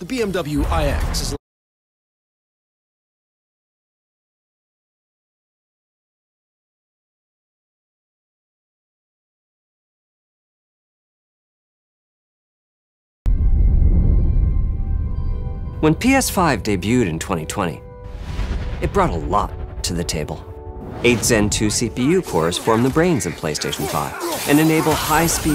The BMW iX is When PS5 debuted in 2020, it brought a lot to the table. Eight Zen 2 CPU cores form the brains of PlayStation 5 and enable high-speed